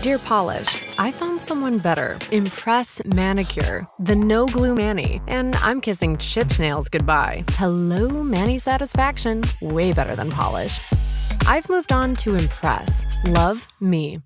Dear Polish, I found someone better. Impress Manicure, the no glue mani, and I'm kissing chipped nails goodbye. Hello, mani satisfaction. Way better than Polish. I've moved on to Impress. Love me.